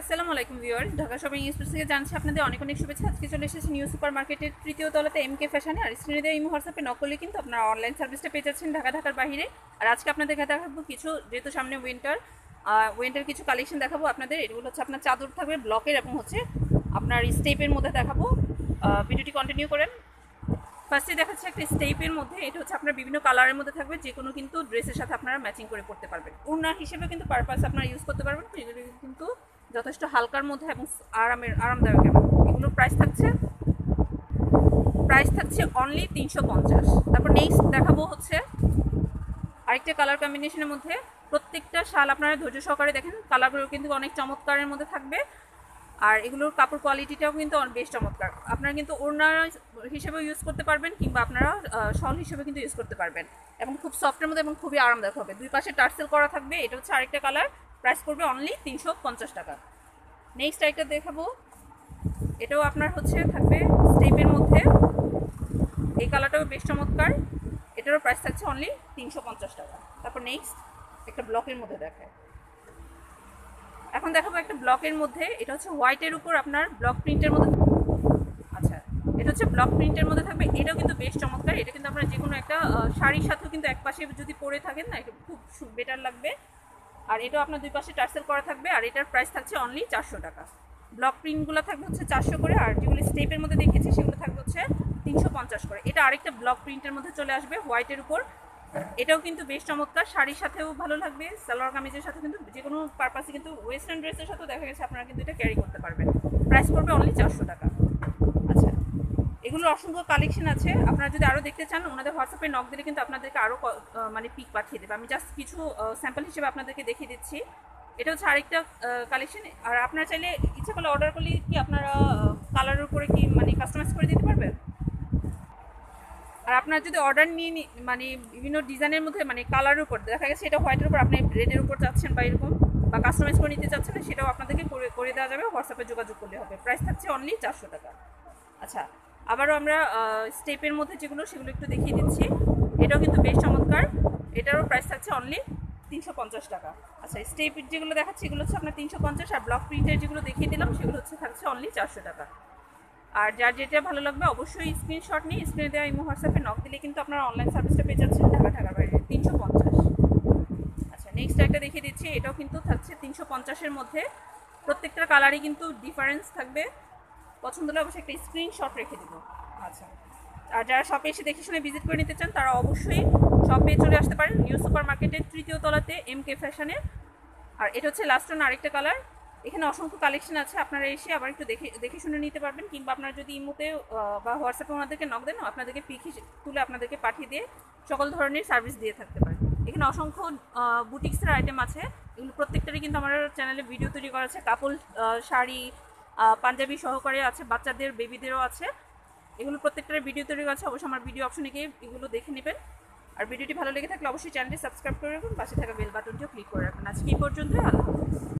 আসসালামু আলাইকুম viewer Dhaka shopping express থেকে জানছি আপনাদের অনেক অনেক শুভেচ্ছা। আজকে চলে এসেছি নিউ সুপার মার্কেটের তৃতীয় তলাতে এম কে ফ্যাশনে আর স্ক্রিনে ইমো হোয়াটসঅ্যাপে নকলে কিন্তু আপনারা অনলাইন সার্ভিসটা পেয়ে যাচ্ছেন ঢাকা ঢাকার বাইরে আর আজকে আপনাদের দেখাবো কিছু, যেহেতু সামনে উইন্টার উইন্টার কিছু কালেকশন দেখাবো আপনাদের। এগুলো হচ্ছে আপনার চাদর থাকবে ব্লকের এবং হচ্ছে আপনার স্টেপের মধ্যে দেখাবো। ভিডিওটি কন্টিনিউ করেন। ফার্স্টে দেখাচ্ছে একটা স্টেপের মধ্যে। এটা হচ্ছে আপনার বিভিন্ন কালারের মধ্যে থাকবে। যে কোনো কিন্তু ড্রেসের সাথে আপনারা ম্যাচিং করে পড়তে পারবেন। ওড়না হিসেবে কিন্তু পারপাস আপনারা ইউজ করতে পারবেন। কিন্তু যথেষ্ট হালকার মধ্যে এবং আরামের আরামদায়ক এগুলোর প্রাইস থাকছে প্রাইস থাকছে অনলি তিনশো পঞ্চাশ। তারপর নেক্সট দেখাবো হচ্ছে আরেকটা কালার কম্বিনেশনের মধ্যে। প্রত্যেকটা শাল আপনারা ধৈর্য সহকারে দেখেন কালারগুলো কিন্তু অনেক চমৎকারের মধ্যে থাকবে। আর এগুলোর কাপড় কোয়ালিটিটাও কিন্তু বেশ চমৎকার। আপনারা কিন্তু ওড়না হিসেবে ইউজ করতে পারবেন কিংবা আপনারা শল হিসেবে কিন্তু ইউজ করতে পারবেন। এবং খুব সফটের মধ্যে এবং খুবই আরামদায়ক হবে। দুই পাশে টার্সেল করা থাকবে, এটা হচ্ছে আরেকটা কালার প্রাইস পড়বে অনলি তিনশো পঞ্চাশ টাকা। নেক্সট আরেকটা দেখাবো। এটাও আপনার হচ্ছে থাকবে স্টেপের মধ্যে। এই কালারটাও বেশ চমৎকার। এটারও প্রাইস থাকছে অনলি তিনশো পঞ্চাশ টাকা। তারপর নেক্সট একটা ব্লকের মধ্যে দেখায়। এখন দেখাবো একটা ব্লকের মধ্যে। এটা হচ্ছে হোয়াইটের উপর আপনার ব্লক প্রিন্টের মধ্যে আচ্ছা এটা হচ্ছে ব্লক প্রিন্টের মধ্যে থাকবে। এটাও কিন্তু বেশ চমৎকার। এটা কিন্তু আপনার যে কোনো একটা শাড়ির সাথেও কিন্তু এক পাশে যদি পরে থাকেন না, এটা খুব বেটার লাগবে। আর এটাও আপনার দুই পাশে টার্সেল করা থাকবে, আর এটার প্রাইস থাকছে অনলি চারশো টাকা। ব্লক প্রিন্টগুলো থাকবে হচ্ছে চারশো করে, আর যেগুলো স্টেপের মধ্যে দেখেছি সেগুলো থাকবে হচ্ছে তিনশো পঞ্চাশ করে। এটা আরেকটা ব্লক প্রিন্টের মধ্যে চলে আসবে হোয়াইটের উপর। এটাও কিন্তু বেশ চমৎকার, শাড়ির সাথেও ভালো লাগবে, সালোয়ার কামিজের সাথে কিন্তু যে কোনো পারপাসে কিন্তু ওয়েস্টার্ন ড্রেসের সাথেও দেখা গেছে, আপনারা কিন্তু এটা ক্যারি করতে পারবেন। প্রাইস পড়বে অনলি চারশো টাকা। এগুলো অসংখ্য কালেকশন আছে। আপনারা যদি আরও দেখতে চান, ওনাদের হোয়াটসঅ্যাপে নক দিলে কিন্তু আপনাদেরকে আরও মানে পিক পাঠিয়ে দেবে। আমি জাস্ট কিছু স্যাম্পল হিসেবে আপনাদেরকে দেখিয়ে দিচ্ছি। এটা হচ্ছে আরেকটা কালেকশন আর আপনারা চাইলে ইচ্ছা করলে অর্ডার করলে কি আপনারা কালারের উপরে কি মানে কাস্টমাইজ করে দিতে পারবেন? আর আপনার যদি অর্ডার নিয়ে মানে বিভিন্ন ডিজাইনের মধ্যে মানে কালারের উপর, দেখা গেছে এটা হোয়াইটের উপর, আপনি রেডের উপর চাচ্ছেন বা এরকম, বা কাস্টমাইজ করে নিতে চাচ্ছেন, সেটাও আপনাদেরকে করে দেওয়া যাবে। হোয়াটসঅ্যাপে যোগাযোগ করলে হবে। প্রাইস থাকছে অনলি চারশো টাকা। আচ্ছা আবারও আমরা স্টেপের মধ্যে যেগুলো, সেগুলো একটু দেখিয়ে দিচ্ছি। এটাও কিন্তু বেশ চমৎকার। এটারও প্রাইস থাকছে অনলি তিনশো পঞ্চাশ টাকা। আচ্ছা স্টেপ যেগুলো দেখাচ্ছি, এগুলো হচ্ছে আপনার তিনশো পঞ্চাশ আর ব্লক প্রিন্টের যেগুলো দেখিয়ে দিলাম, সেগুলো হচ্ছে থাকছে অনলি চারশো টাকা। আর যার যেটা ভালো লাগবে, অবশ্যই স্ক্রিনশট নিয়ে স্ক্রিনে দেওয়া ইমো হোয়াটসঅ্যাপে নক দিলে কিন্তু আপনারা অনলাইন সার্ভিসটা পেয়ে যাচ্ছেন ঢাকা ঢাকার বাইরে, তিনশো পঞ্চাশ। আচ্ছা নেক্সট একটা দেখিয়ে দিচ্ছি, এটাও কিন্তু থাকছে তিনশো পঞ্চাশের মধ্যে। প্রত্যেকটা কালারই কিন্তু ডিফারেন্স থাকবে। পছন্দ হলে অবশ্যই একটা স্ক্রিনশট রেখে দিব। আচ্ছা। আর যারা শপে এসে দেখে শুনে ভিজিট করে নিতে চান তারা অবশ্যই শপে চলে আসতে পারেন নিউ সুপার মার্কেটের তৃতীয় তলাতে এম কে ফ্যাশনে আর এটা হচ্ছে লাস্ট অন আরেকটা কালার এখানে অসংখ্য কালেকশন আছে আপনারা এসে আবার একটু দেখে দেখে শুনে নিতে পারবেন। কিংবা আপনারা যদি ইমোতে বা হোয়াটসঅ্যাপে ওনাদেরকে নক দেন আপনাদেরকে পিক তুলে আপনাদেরকে পাঠিয়ে দিয়ে সকল ধরনের সার্ভিস দিয়ে থাকতে পারেন। এখানে অসংখ্য বুটিক্সের আইটেম আছে। এগুলো প্রত্যেকটারই কিন্তু আমার চ্যানেলে ভিডিও তৈরি করা আছে। কাপড় শাড়ি পাঞ্জাবি সহকারে আছে, বাচ্চাদের বেবিদেরও আছে। এগুলো প্রত্যেকটার ভিডিও তৈরি আছে, অবশ্যই আমার ভিডিও অপশনে গিয়ে এগুলো দেখে নেবেন। আর ভিডিওটি ভালো লেগে থাকলে অবশ্যই চ্যানেলটি সাবস্ক্রাইব করে রাখুন, পাশে থাকা বেল বাটনটিও ক্লিক করে রাখুন। আজকে এই পর্যন্ত আল্লাহ।